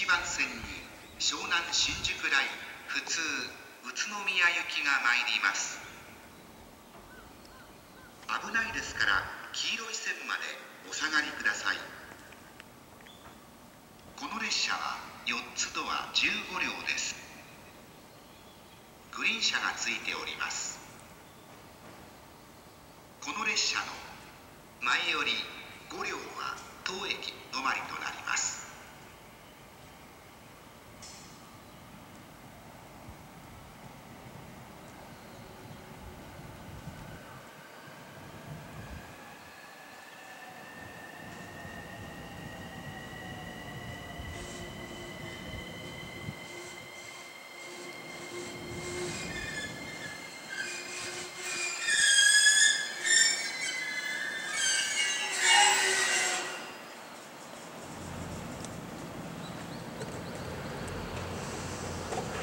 1番線に湘南新宿ライン普通宇都宮行きが参ります。危ないですから黄色い線までお下がりください。この列車は4つドア15両です。グリーン車がついております。この列車の前より5両は当駅止まりとなります。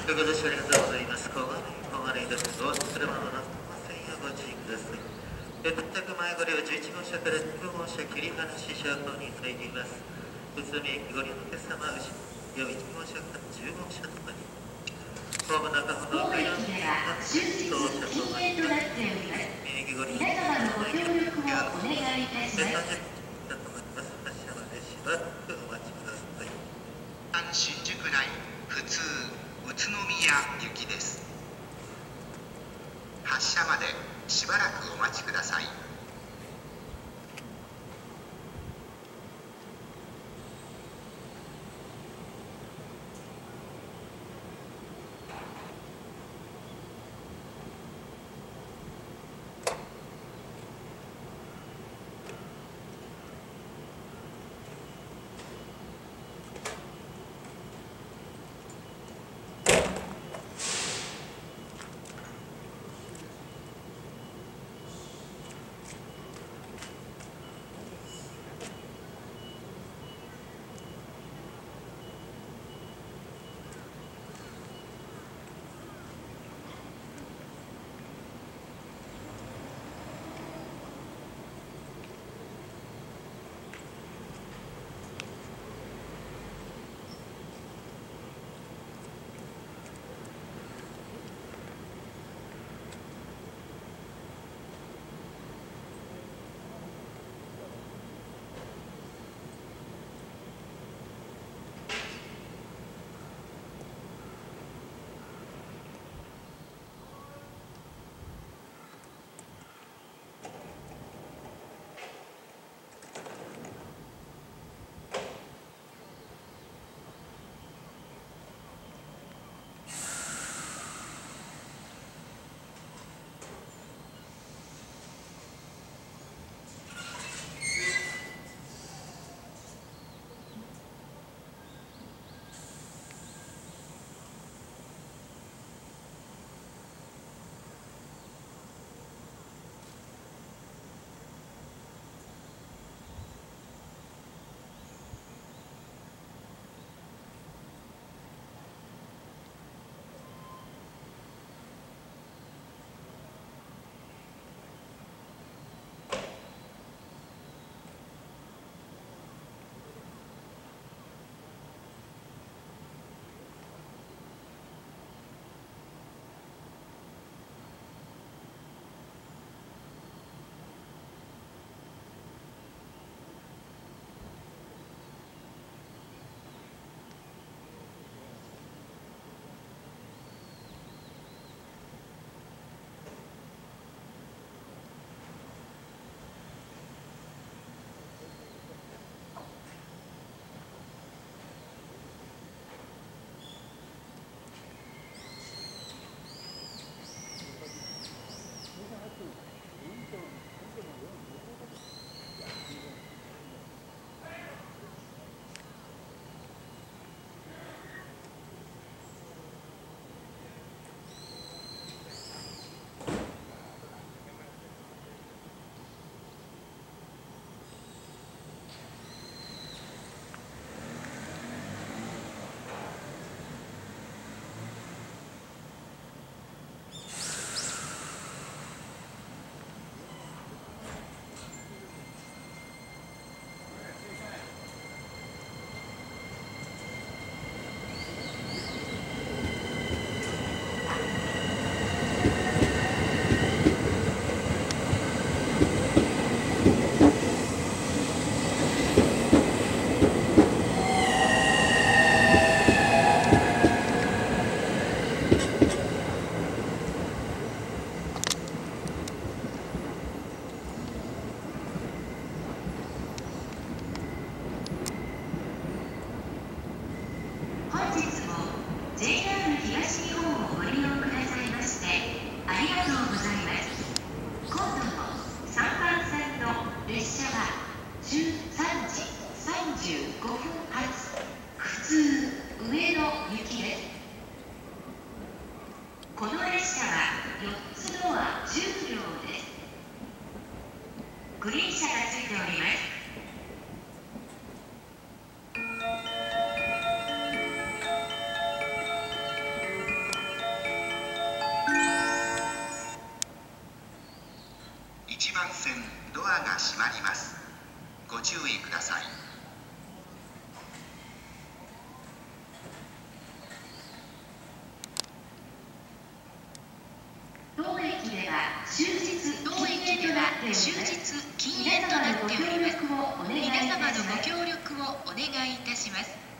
ということでありがとうございます。小金井小金井です。お忘れ物の専用ご注意ください。え全く前ごりは11号車から2号車切り離し車両に入ります。宇都宮駅ご利用のお客様、後ろ1号車から10号車となり、ホーム中ほど当駅では終日到着禁となり煙となます。っております。宮駅ご利用の皆様のご協力をお願いいたします。30分だと思います。発車までしばらくお待ちください。新宿ライン普通宇都宮行きです発車までしばらくお待ちください。本日も JR 東日本をご利用くださいましてありがとうございます。ご注意ください。当駅では終日当駅では終日禁煙となっております皆様のご協力をお願いいたします